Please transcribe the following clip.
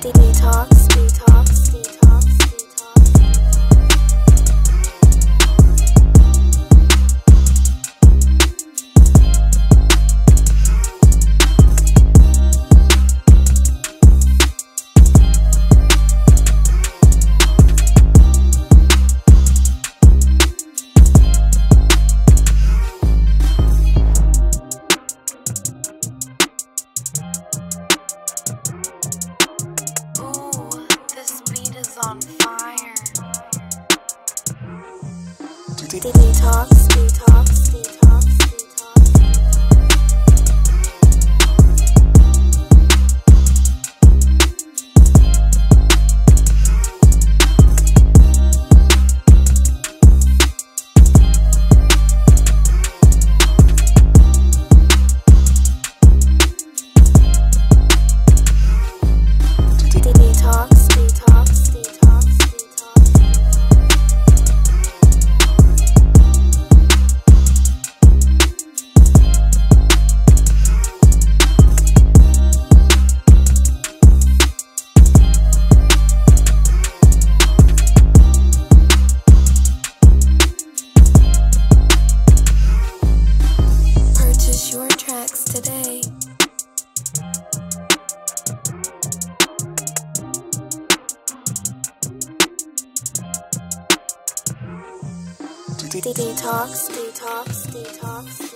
Detox, detox, Detox, detox, detox. Detox, detox, detox,